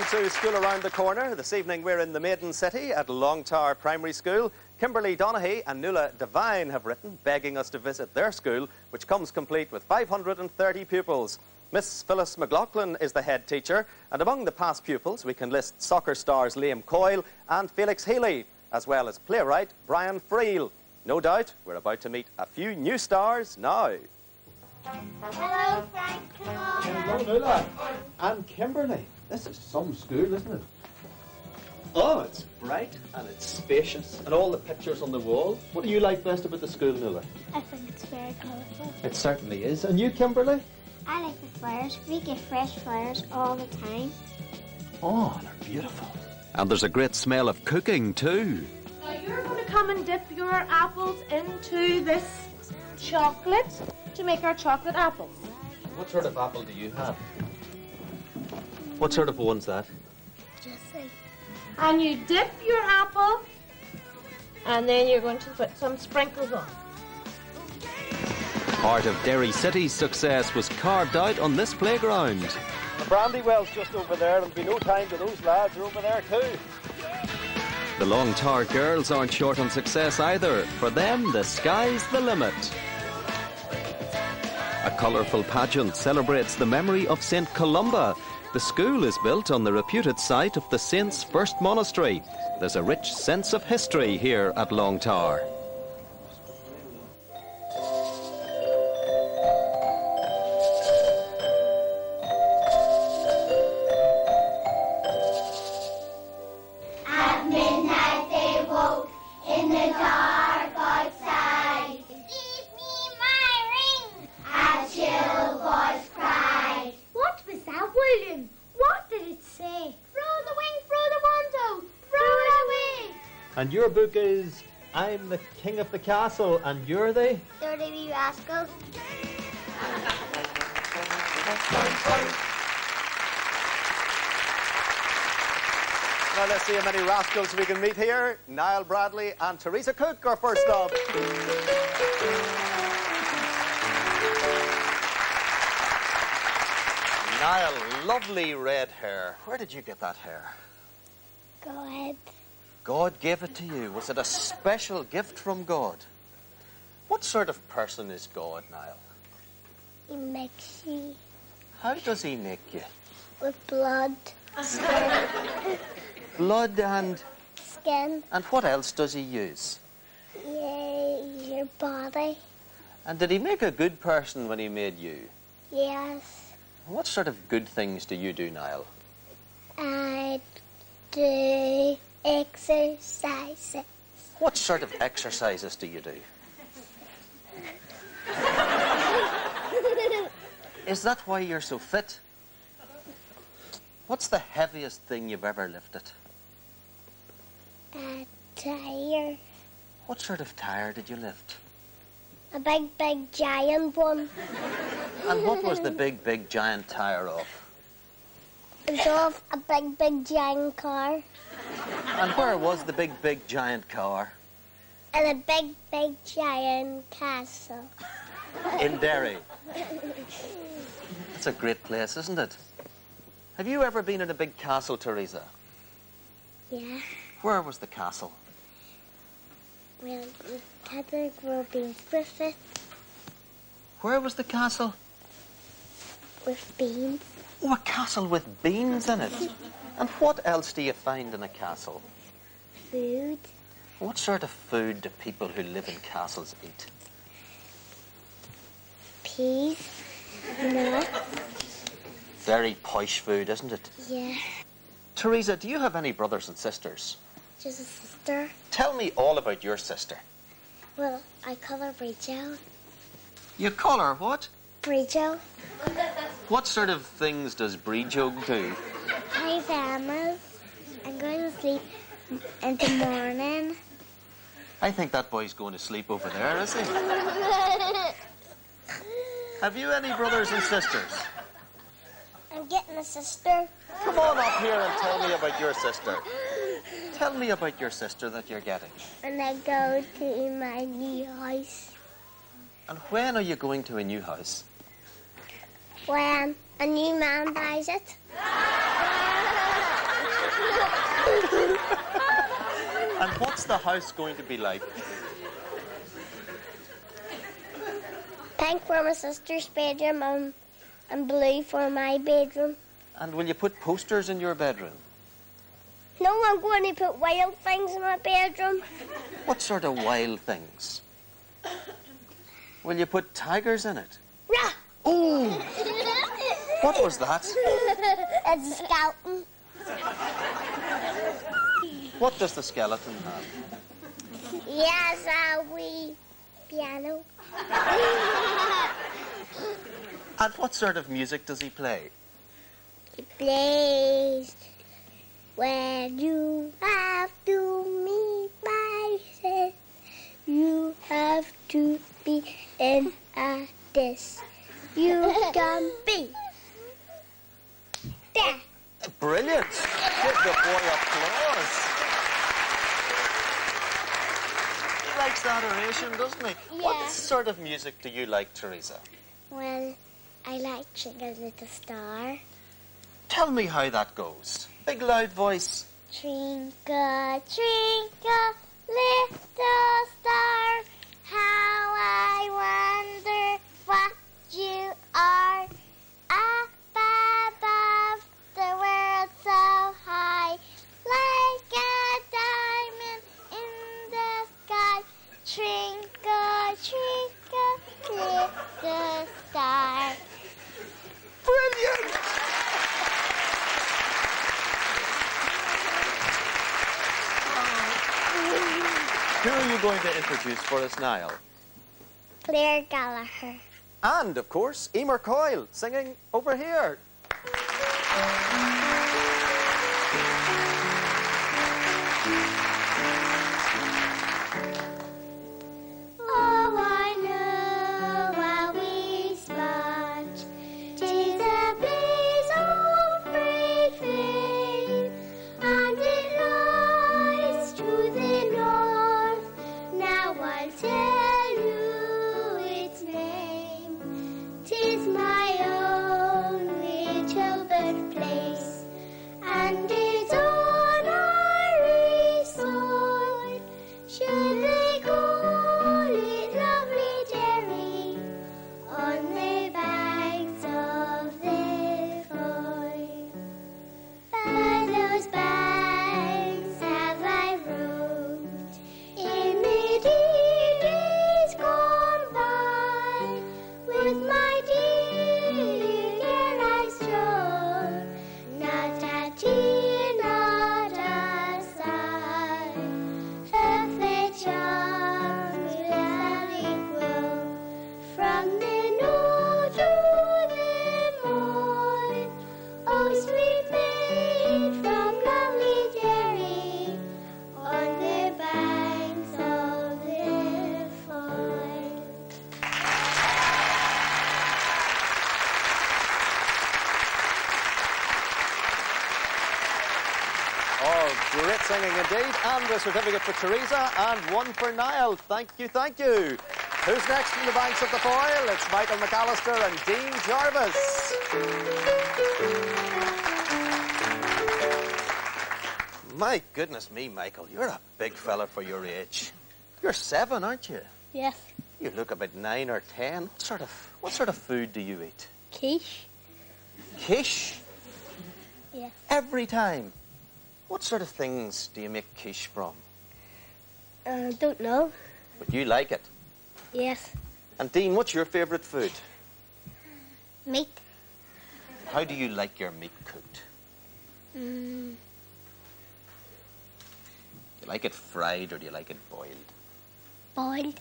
evening. Welcome to School Around the Corner. This evening we're in the Maiden City at Longtower Primary School. Kimberly Donaghy and Nuala Devine have written begging us to visit their school, which comes complete with 530 pupils. Miss Phyllis McLaughlin is the head teacher, and among the past pupils we can list soccer stars Liam Coyle and Felix Healy, as well as playwright Brian Friel. No doubt we're about to meet a few new stars now. Hello, Frank. Hello, Nuala. And Kimberly. This is some school, isn't it? Oh, it's bright and it's spacious, and all the pictures on the wall. What do you like best about the school, Nuala? I think it's very colourful. It certainly is. And you, Kimberly? I like the flowers. We get fresh flowers all the time. Oh, they're beautiful. And there's a great smell of cooking too. Now you're going to come and dip your apples into this chocolate to make our chocolate apples. What sort of apple do you have? What sort of one's that? Jesse. And you dip your apple, and then you're going to put some sprinkles on. Part of Derry City's success was carved out on this playground. The Brandywell's just over there. There'll be no time to those lads are over there too. The Long Tower girls aren't short on success either. For them, the sky's the limit. A colourful pageant celebrates the memory of St Columba. The school is built on the reputed site of the saint's first monastery. There's a rich sense of history here at Long Tower. And your book is I'm the King of the Castle, and you're the. Dirty wee rascal. Now let's see how many rascals we can meet here. Niall Bradley and Teresa Cook are first up. Niall, lovely red hair. Where did you get that hair? Go ahead. God gave it to you. Was it a special gift from God? What sort of person is God, Niall? He makes you How does he make you? with blood, Blood and skin, and what else does he use? yeah, your body. And did he make a good person when he made you? Yes. What sort of good things do you do, Niall? I do exercises. What sort of exercises do you do? Is that why you're so fit? What's the heaviest thing you've ever lifted? A tire. What sort of tire did you lift? A big, big, giant one. And what was the big, big, giant tire of? It was off a big, big, giant car. And where was the big, big, giant car? And a big, big, giant castle. In Derry. It's a great place, isn't it? Have you ever been in a big castle, Teresa? Yeah. Where was the castle? Well, the tether will be with it, Where was the castle? with beans, Oh, a castle with beans in it. And what else do you find in a castle? food, What sort of food do people who live in castles eat? peas, nuts. Very posh food, isn't it? Yeah. Teresa, do you have any brothers and sisters? Just a sister. Tell me all about your sister. Well, I call her Rachel. You call her what? Rachel. What sort of things does Breejo do? Hi, Emma. I'm going to sleep in the morning. I think that boy's going to sleep over there, is he? Have you any brothers and sisters? I'm getting a sister. Come on up here and tell me about your sister. Tell me about your sister that you're getting. And I go to my new house And when are you going to a new house? When a new man buys it. And what's the house going to be like? Pink for my sister's bedroom and, and blue for my bedroom. And will you put posters in your bedroom? No, I'm going to put wild things in my bedroom. What sort of wild things? Will you put tigers in it? Rah! Oh, what was that? it's a skeleton. What does the skeleton have? Yes, a wee piano. And what sort of music does he play? He plays when you have to meet myself. You have to be in a this. You can be there. Brilliant! Give the boy applause. He likes that oration, doesn't he? What sort of music do you like, Teresa? Well, I like Twinkle Little Star. Tell me how that goes. Big loud voice. Twinkle, twinkle, little star, twinkle, little star. Brilliant! Who are you going to introduce for us now? Claire Gallagher. And, of course, Emer Coyle singing over here. A certificate for Teresa and one for Niall. Thank you, thank you. Who's next from the banks of the Foyle? It's Michael McAllister and Dean Jarvis. My goodness me, Michael, you're a big fella for your age. You're seven, aren't you? Yes, You look about nine or ten. What sort of what sort of food do you eat? quiche. Quiche? Yes. Every time. What sort of things do you make quiche from? Uh, don't know. But you like it. Yes. And Dean, what's your favourite food? Meat. How do you like your meat cooked? Mm, Do you like it fried or do you like it boiled? boiled.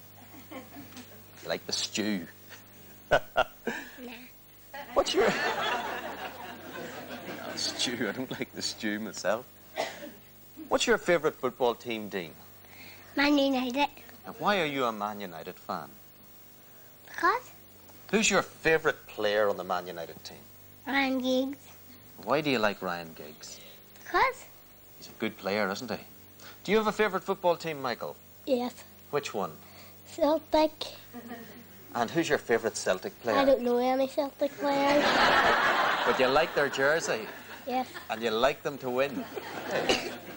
You like the stew? Nah. What's your No, stew? I don't like the stew myself. What's your favourite football team, Dean? Man United. And why are you a Man United fan? Because Who's your favourite player on the Man United team? Ryan Giggs. Why do you like Ryan Giggs? Because He's a good player, isn't he? Do you have a favourite football team, Michael? yes. Which one? Celtic. And who's your favourite Celtic player? I don't know any Celtic players. But you like their jersey, yes. and you like them to win.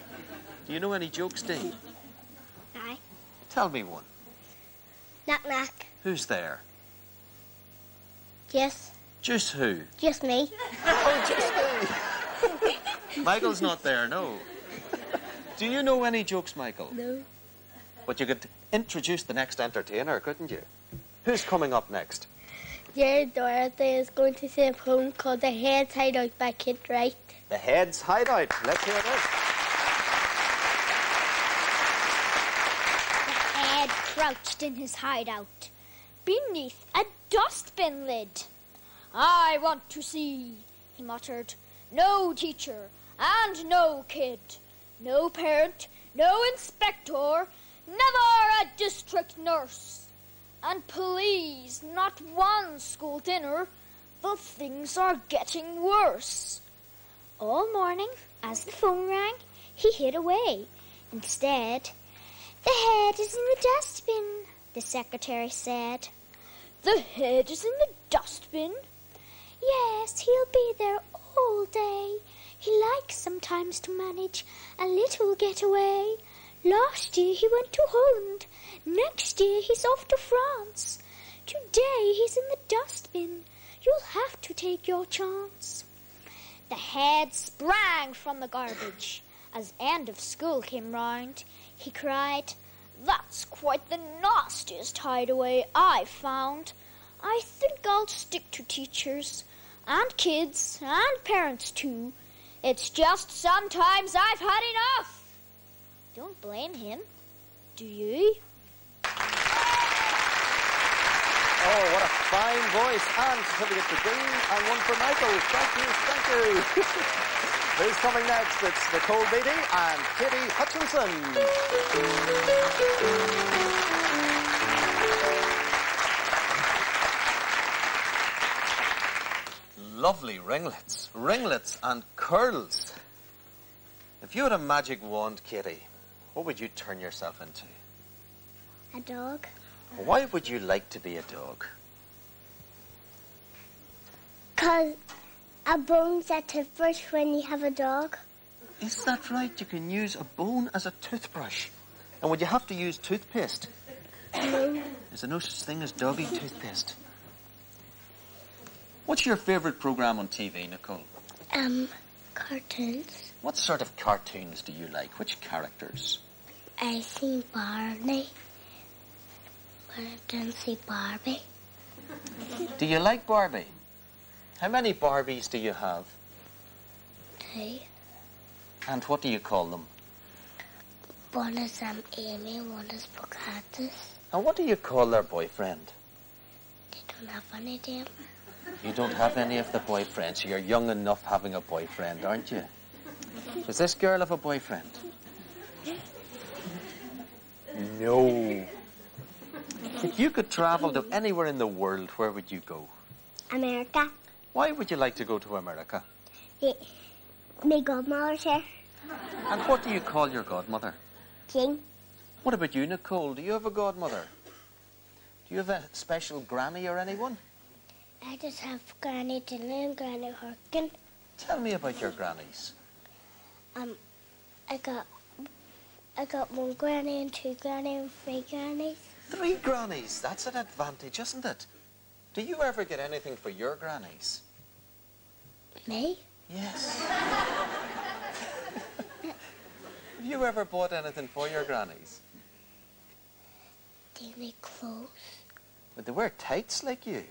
Do you know any jokes, Dean? Aye. Tell me one. Knock knock. Who's there? Yes. Just who? Just me. Oh, just me. Michael's not there, no. Do you know any jokes, Michael? No. But you could introduce the next entertainer, couldn't you? Who's coming up next? Dear Dorothy is going to sing a poem called The Head's Hideout by Kit Wright. The Heads Hideout. Let's hear this. The head crouched in his hideout beneath a dustbin lid. I want to see, he muttered, no teacher and no kid, no parent, no inspector, never a district nurse. And please, not one school dinner. The things are getting worse. All morning, as the phone rang, he hid away. Instead, the head is in the dustbin, the secretary said. The head is in the dustbin? Yes, he'll be there all day. He likes sometimes to manage a little getaway. Last year he went to Holland. Next year he's off to France. Today he's in the dustbin. You'll have to take your chance. The head sprang from the garbage. As end of school came round, he cried, That's quite the nastiest hideaway I've found. I think I'll stick to teachers and kids and parents too. It's just sometimes I've had enough. Don't blame him, do you? Oh, what a fine voice. And certificate for Dean and one for Michael. Thank you, thank you. Who's coming next? It's Nicole Beatty and Katie Hutchinson. Lovely ringlets, ringlets and curls. If you had a magic wand, Katie, what would you turn yourself into? A dog. Why would you like to be a dog? Because a bone's a toothbrush when you have a dog. Is that right? You can use a bone as a toothbrush. And would you have to use toothpaste? No. Is there no such thing as doggy toothpaste? What's your favourite programme on TV, Nicole? Um, cartoons. What sort of cartoons do you like? Which characters? I see Barney. But I don't see Barbie. Do you like Barbie? How many Barbies do you have? Two. And what do you call them? One is um, Amy, one is Pocahontas. And what do you call their boyfriend? They don't have any name. You don't have any of the boyfriends. You're young enough having a boyfriend, aren't you? Does this girl have a boyfriend? No. If you could travel to anywhere in the world, where would you go? America. Why would you like to go to America? My godmother's here. And what do you call your godmother? King. What about you, Nicole? Do you have a godmother? Do you have a special granny or anyone? I just have Granny Dylan and Granny Harkin. Tell me about your grannies. Um, I got, I got one granny and two granny and three grannies. Three grannies. That's an advantage, isn't it? Do you ever get anything for your grannies? Me? Yes. Have you ever bought anything for your grannies? They make clothes. But they wear tights like you?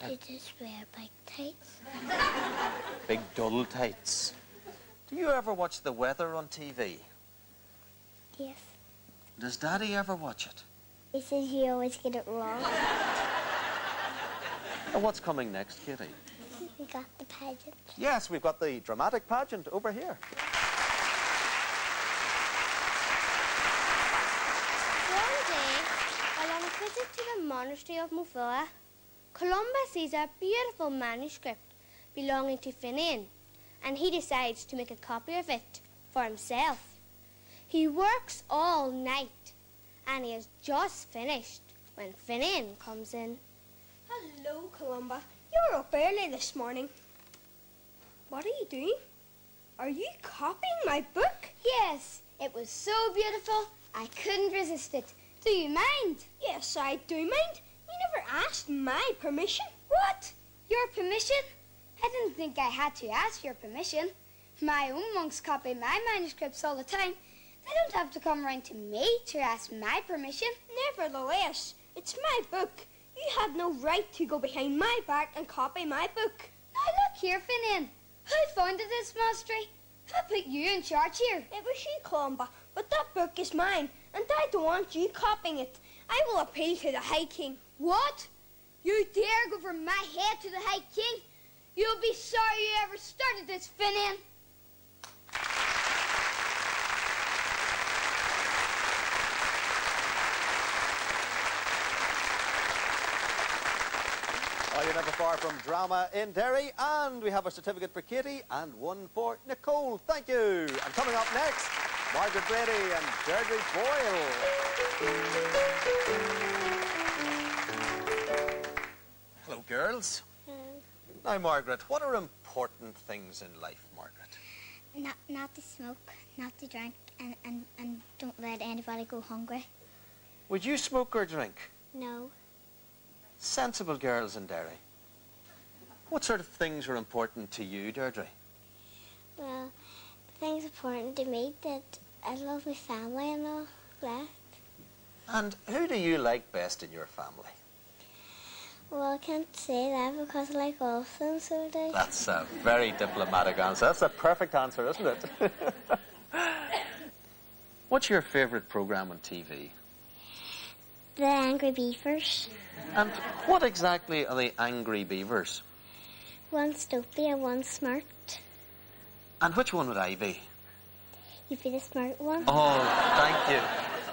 They just wear big tights. Big dull tights. Do you ever watch the weather on TV? Yes. Does Daddy ever watch it? He says you always get it wrong. And what's coming next, Kitty? We got the pageant. Yes, we've got the dramatic pageant over here. One day, while on a visit to the monastery of Mufua, Columba sees a beautiful manuscript belonging to Finian, and he decides to make a copy of it for himself. He works all night, and he has just finished when Finian comes in. Hello, Columba. You're up early this morning. What are you doing? Are you copying my book? Yes, it was so beautiful, I couldn't resist it. Do you mind? Yes, I do mind. You never asked my permission. What? Your permission? I didn't think I had to ask your permission. My own monks copy my manuscripts all the time. They don't have to come round to me to ask my permission. Nevertheless, it's my book. You had no right to go behind my back and copy my book. Now look here, Finian. Who founded this monastery? Who put you in charge here? It was you, Columba, but that book is mine, and I don't want you copying it. I will appeal to the High King. What? You dare go from my head to the High King? You'll be sorry you ever started this, Finian. Well, you're never far from drama in Derry, and we have a certificate for Katie and one for Nicole. Thank you. And coming up next, Margaret Brady and Deirdre Boyle. Hello, girls. Now, Margaret, what are important things in life, Margaret? Not, not to smoke, not to drink, and, and, and don't let anybody go hungry. Would you smoke or drink? No. Sensible girls in Derry. What sort of things are important to you, Deirdre? Well, thing's important to me that I love my family and all that. And who do you like best in your family? Well, I can't say that because I like all of them, so do. That's a very diplomatic answer. That's a perfect answer, isn't it? What's your favourite programme on TV? The Angry Beavers. And what exactly are the Angry Beavers? One's dopey and one's smart. And which one would I be? You'd be the smart one. Oh, thank you.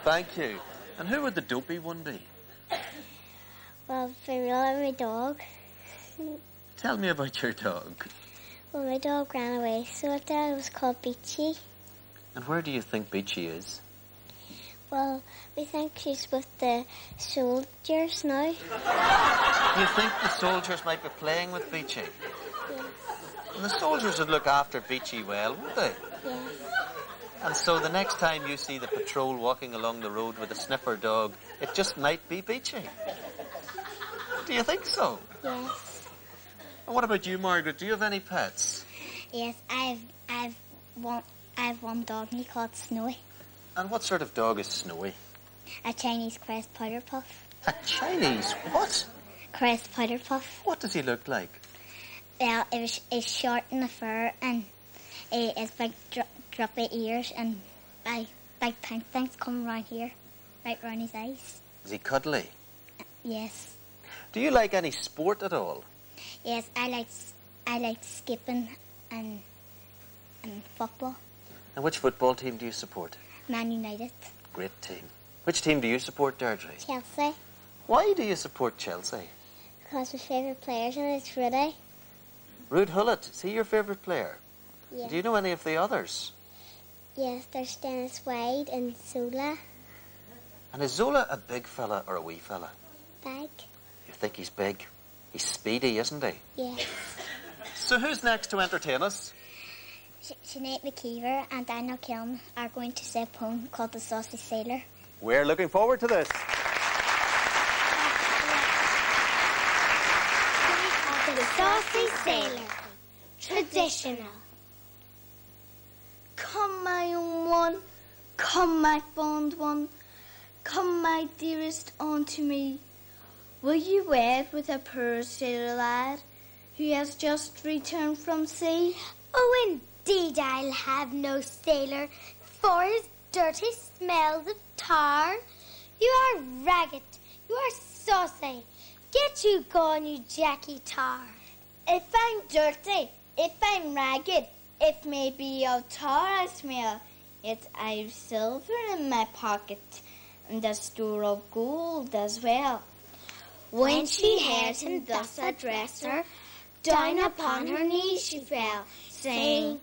Thank you. And who would the dopey one be? Well, for real, I'm my dog. Tell me about your dog. Well, my dog ran away, so it was called Beachy. And where do you think Beachy is? Well, we think she's with the soldiers now. You think the soldiers might be playing with Beachy? Yes, And the soldiers would look after Beachy well, wouldn't they? yes, And so the next time you see the patrol walking along the road with a sniffer dog, it just might be Beachy. Do you think so? yes. And what about you, Margaret? Do you have any pets? Yes, I've, I've one, I've one dog, and he called Snowy. And what sort of dog is Snowy? A Chinese crest powder puff. A Chinese what? Crest powder puff. What does he look like? Well, it's short in the fur, and it has big dro- droppy ears, and big, big pink things come around here, right round his eyes. Is he cuddly? Yes, Do you like any sport at all? yes, I like, I like skipping and, and football. And which football team do you support? Man United. Great team. Which team do you support, Deirdre? Chelsea, Why do you support Chelsea? because my favourite players and it's Rudy. Ruud Gullit, is he your favourite player? Yeah. Do you know any of the others? Yes, there's Dennis Wade and Zola. And is Zola a big fella or a wee fella? Big. You think he's big? He's speedy, isn't he? Yes. So who's next to entertain us? Sh- Sinead McKeever and Daniel Kiln are going to say a poem called The Saucy Sailor. We're looking forward to this. The Saucy Sailor. Traditional. Come, my own one, come, my fond one, come, my dearest, unto me. Will you wed with a poor sailor lad who has just returned from sea? Oh, indeed, I'll have no sailor, for his dirty smells of tar. You are ragged, you are saucy. Get you gone, you Jackie Tar. If I'm dirty, if I'm ragged, if maybe of tar I smell, yet I've silver in my pocket and a store of gold as well. When she heard him thus address her, down upon her knees she fell, saying,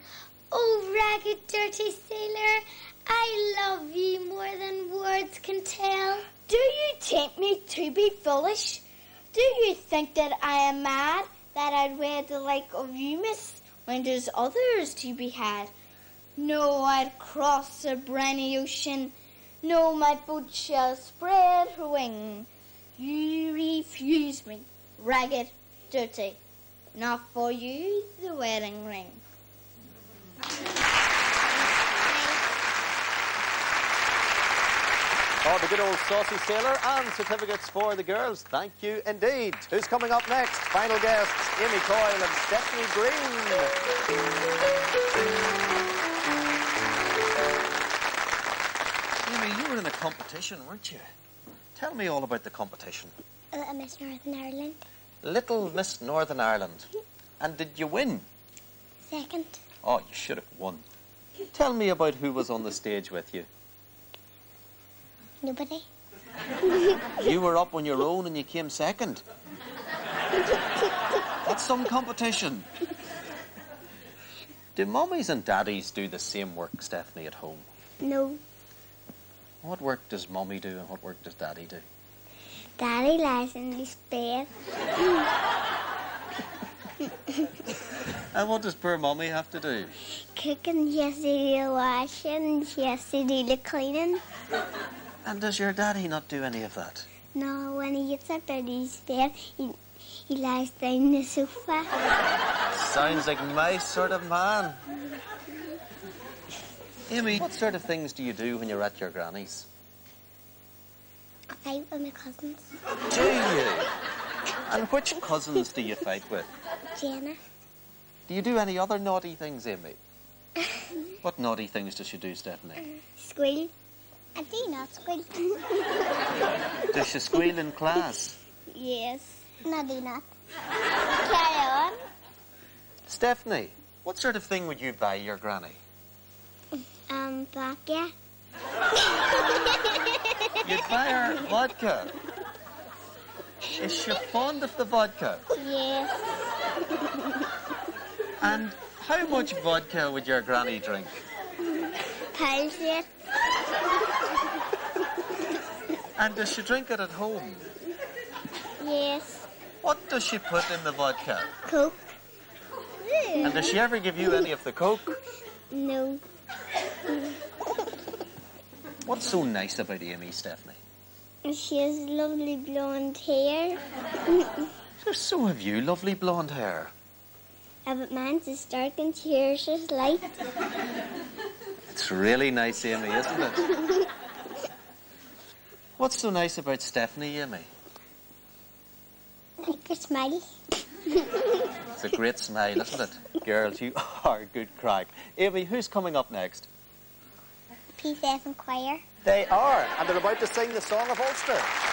Oh, ragged, dirty sailor, I love you more than words can tell. Do you take me to be foolish? Do you think that I am mad that I'd wear the like of you, miss, when there's others to be had? No, I'd cross the briny ocean. No, my boat shall spread her wing. You refuse me, ragged, dirty. Not for you the wedding ring. Oh, the good old saucy sailor and certificates for the girls. Thank you indeed. Who's coming up next? Final guests, Amy Coyle and Stephanie Green. Amy, you were in a competition, weren't you? Tell me all about the competition. Little Miss Northern Ireland. Little Miss Northern Ireland. And did you win? Second. Oh, you should have won. Tell me about who was on the stage with you. Nobody. You were up on your own and you came second. That's some competition. Do mummies and daddies do the same work, Stephanie, at home? No. What work does mummy do and what work does daddy do? Daddy lies in his bed. And what does poor mommy have to do? Cooking, she has to do the washing, she has to do the cleaning. And does your daddy not do any of that? No, when he gets up out of his bed, he, he lies down the sofa. Sounds like my sort of man. Amy, what sort of things do you do when you're at your granny's? I fight with my cousins. Do you? And which cousins do you fight with? Jenna. Do you do any other naughty things, Amy? What naughty things does she do, Stephanie? Squeal. I do not squeal. Does she squeal in class? yes. No, do not. Carry on. Stephanie, what sort of thing would you buy your granny? Um, vodka. You'd buy her vodka. Is she fond of the vodka? Yes. And how much vodka would your granny drink? It. And does she drink it at home? Yes. What does she put in the vodka? Coke. And does she ever give you any of the coke? No. What's so nice about Amy, Stephanie? She has lovely blonde hair. So have you lovely blonde hair. Uh, but mine's is dark and hers is light. It's really nice, Amy, isn't it? What's so nice about Stephanie, Amy? Like a smile. It's a great smile, isn't it? Girls, you are a good crack. Amy, who's coming up next? P7 choir. They are, and they're about to sing the Song of Ulster.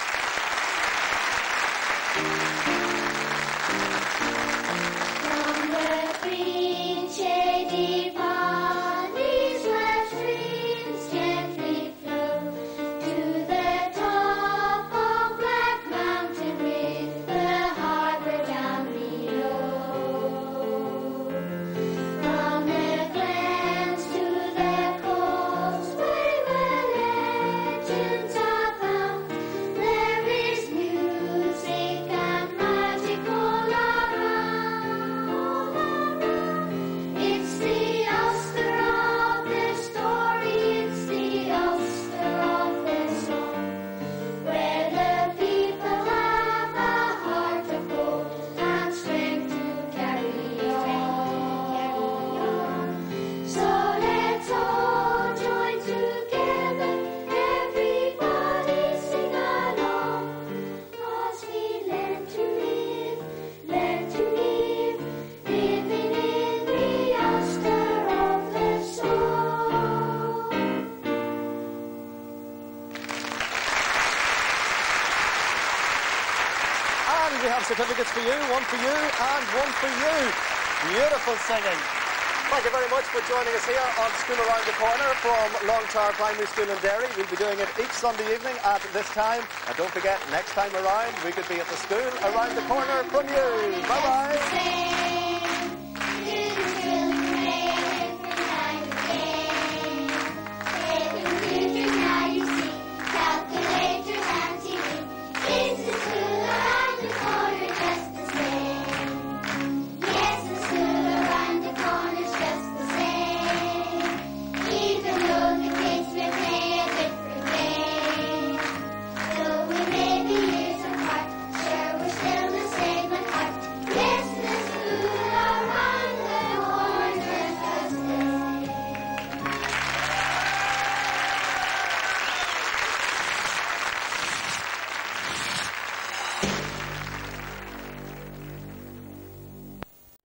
For you, one for you and one for you. Beautiful singing. Thank you very much for joining us here on School Around the Corner from Longtower Primary School in Derry. We'll be doing it each Sunday evening at this time. And don't forget, next time around, we could be at the school around the corner from you. Bye-bye. Say